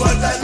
what I